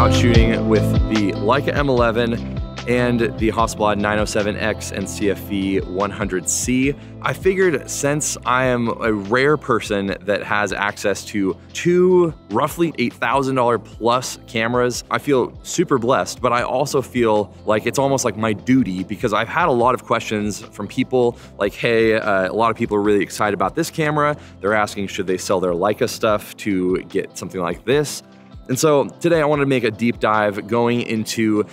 out shooting with the Leica M11 and the Hasselblad 907X and CFV 100C. I figured since I am a rare person that has access to two roughly $8,000 plus cameras, I feel super blessed, but I also feel like it's almost like my duty because I've had a lot of questions from people like, hey, uh, a lot of people are really excited about this camera. They're asking, should they sell their Leica stuff to get something like this? And so today I wanted to make a deep dive going into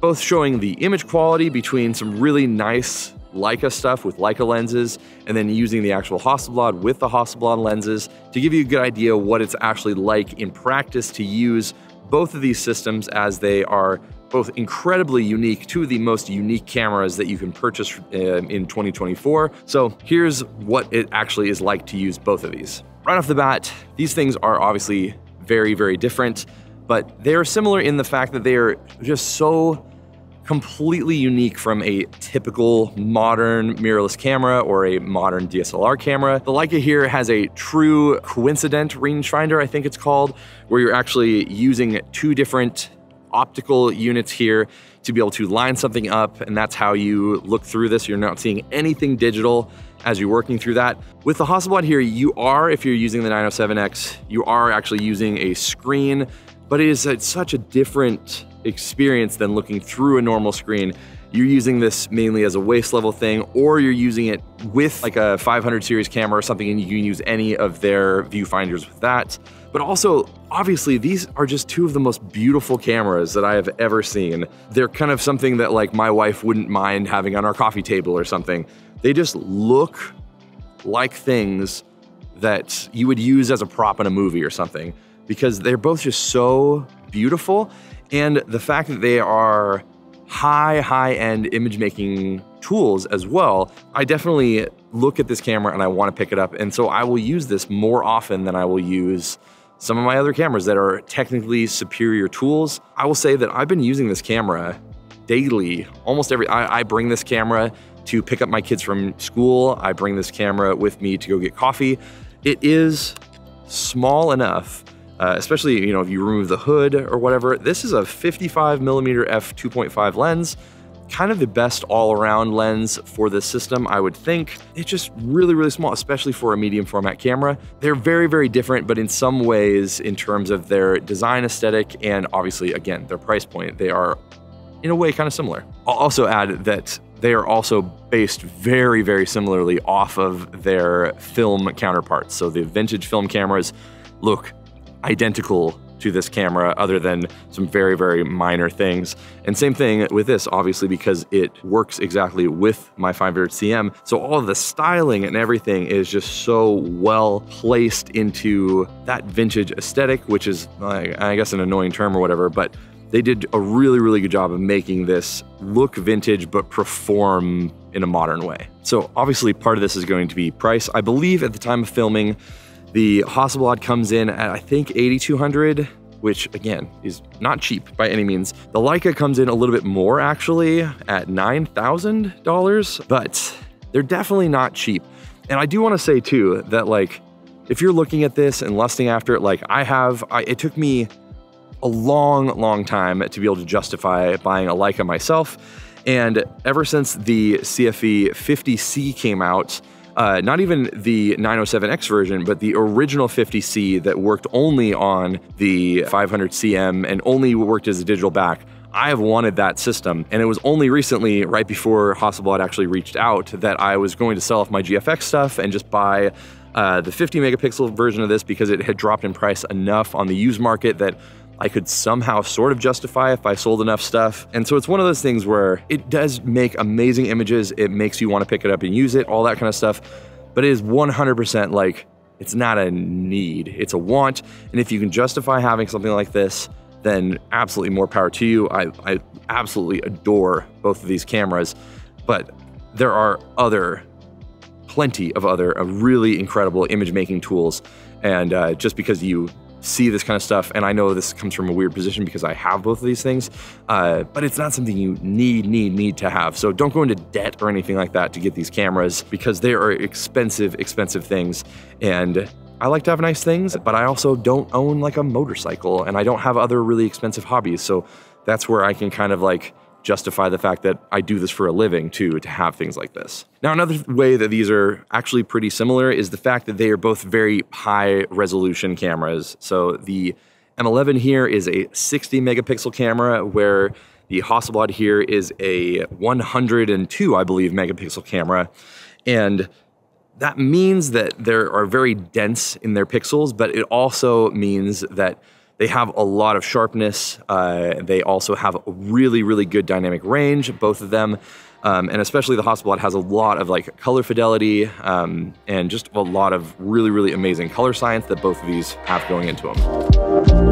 both showing the image quality between some really nice Leica stuff with Leica lenses, and then using the actual Hasselblad with the Hasselblad lenses to give you a good idea what it's actually like in practice to use both of these systems as they are both incredibly unique, two of the most unique cameras that you can purchase uh, in 2024. So here's what it actually is like to use both of these. Right off the bat, these things are obviously very, very different but they are similar in the fact that they are just so completely unique from a typical modern mirrorless camera or a modern DSLR camera. The Leica here has a true coincident rangefinder, I think it's called, where you're actually using two different optical units here to be able to line something up, and that's how you look through this. You're not seeing anything digital as you're working through that. With the Hasselblad here, you are, if you're using the 907X, you are actually using a screen but it is a, such a different experience than looking through a normal screen. You're using this mainly as a waist level thing, or you're using it with like a 500 series camera or something, and you can use any of their viewfinders with that. But also, obviously, these are just two of the most beautiful cameras that I have ever seen. They're kind of something that like my wife wouldn't mind having on our coffee table or something. They just look like things that you would use as a prop in a movie or something because they're both just so beautiful. And the fact that they are high, high end image making tools as well, I definitely look at this camera and I want to pick it up. And so I will use this more often than I will use some of my other cameras that are technically superior tools. I will say that I've been using this camera daily, almost every, I, I bring this camera to pick up my kids from school. I bring this camera with me to go get coffee. It is small enough uh, especially you know if you remove the hood or whatever. This is a 55 millimeter f 2.5 lens, kind of the best all-around lens for this system, I would think. It's just really, really small, especially for a medium format camera. They're very, very different, but in some ways, in terms of their design aesthetic and obviously, again, their price point, they are in a way kind of similar. I'll also add that they are also based very, very similarly off of their film counterparts. So the vintage film cameras look identical to this camera other than some very, very minor things. And same thing with this, obviously, because it works exactly with my 500CM. So all of the styling and everything is just so well placed into that vintage aesthetic, which is, I guess, an annoying term or whatever, but they did a really, really good job of making this look vintage but perform in a modern way. So obviously part of this is going to be price. I believe at the time of filming, the Hasselblad comes in at, I think, 8200 which again is not cheap by any means. The Leica comes in a little bit more actually at $9,000, but they're definitely not cheap. And I do want to say too that like if you're looking at this and lusting after it, like I have, I, it took me a long, long time to be able to justify buying a Leica myself. And ever since the CFV 50C came out, uh, not even the 907X version, but the original 50C that worked only on the 500CM and only worked as a digital back. I have wanted that system. And it was only recently, right before Hasselblad actually reached out, that I was going to sell off my GFX stuff and just buy uh, the 50 megapixel version of this because it had dropped in price enough on the used market that I could somehow sort of justify if I sold enough stuff. And so it's one of those things where it does make amazing images. It makes you want to pick it up and use it, all that kind of stuff. But it is 100% like, it's not a need, it's a want. And if you can justify having something like this, then absolutely more power to you. I, I absolutely adore both of these cameras, but there are other, plenty of other uh, really incredible image making tools. And uh, just because you see this kind of stuff. And I know this comes from a weird position because I have both of these things, uh, but it's not something you need, need, need to have. So don't go into debt or anything like that to get these cameras because they are expensive, expensive things. And I like to have nice things, but I also don't own like a motorcycle and I don't have other really expensive hobbies. So that's where I can kind of like justify the fact that I do this for a living too, to have things like this. Now, another way that these are actually pretty similar is the fact that they are both very high resolution cameras. So the M11 here is a 60 megapixel camera where the Hasselblad here is a 102, I believe, megapixel camera. And that means that they are very dense in their pixels, but it also means that they have a lot of sharpness. Uh, they also have a really, really good dynamic range, both of them. Um, and especially the Hasselblad has a lot of like color fidelity um, and just a lot of really, really amazing color science that both of these have going into them.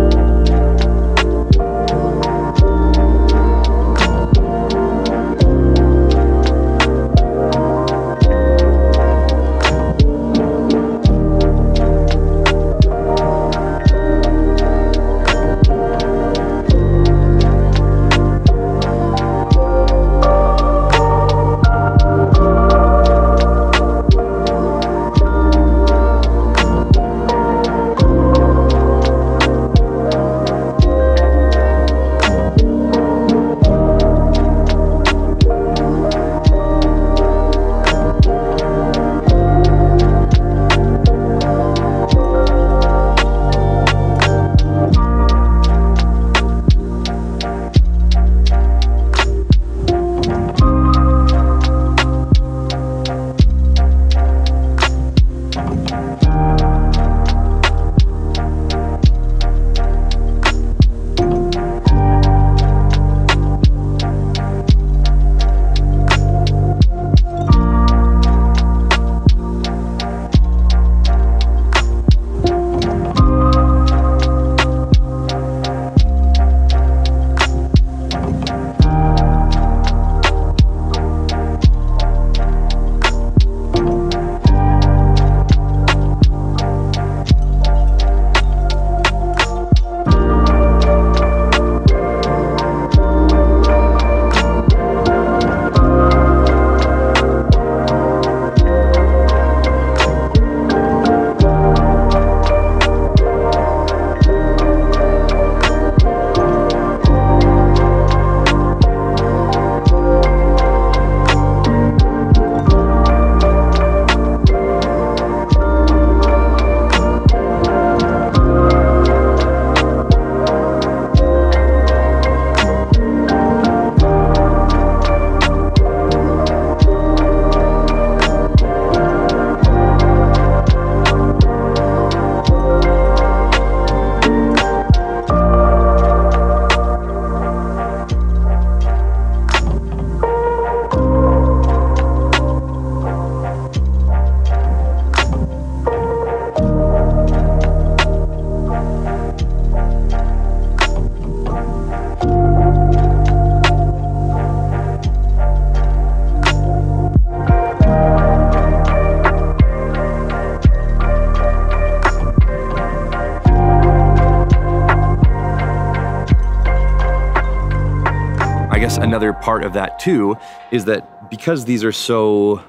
Another part of that too is that because these are so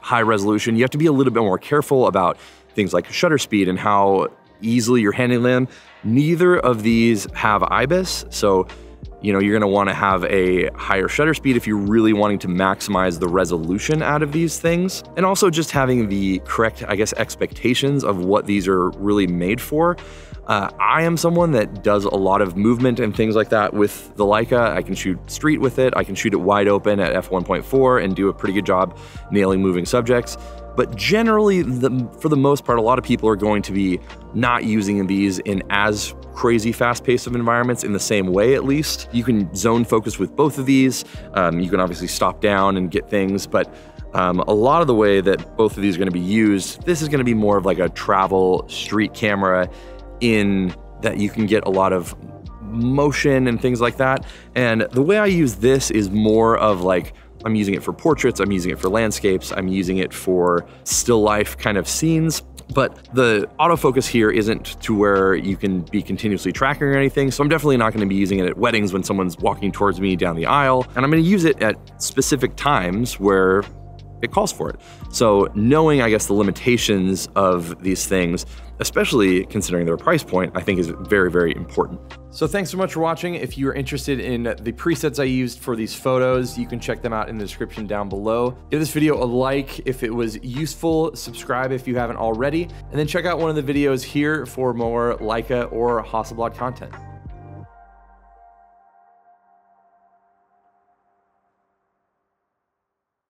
high resolution, you have to be a little bit more careful about things like shutter speed and how easily you're handling them. Neither of these have IBIS, so you know, you're gonna wanna have a higher shutter speed if you're really wanting to maximize the resolution out of these things. And also just having the correct, I guess, expectations of what these are really made for. Uh, I am someone that does a lot of movement and things like that with the Leica. I can shoot street with it. I can shoot it wide open at f1.4 and do a pretty good job nailing moving subjects. But generally, the, for the most part, a lot of people are going to be not using these in as crazy fast paced of environments in the same way, at least. You can zone focus with both of these. Um, you can obviously stop down and get things, but um, a lot of the way that both of these are going to be used, this is going to be more of like a travel street camera in that you can get a lot of motion and things like that. And the way I use this is more of like, I'm using it for portraits, I'm using it for landscapes, I'm using it for still life kind of scenes. But the autofocus here isn't to where you can be continuously tracking or anything, so I'm definitely not gonna be using it at weddings when someone's walking towards me down the aisle. And I'm gonna use it at specific times where it calls for it. So knowing, I guess, the limitations of these things, especially considering their price point, I think is very, very important. So thanks so much for watching. If you're interested in the presets I used for these photos, you can check them out in the description down below. Give this video a like if it was useful, subscribe if you haven't already, and then check out one of the videos here for more Leica or Hasselblad content.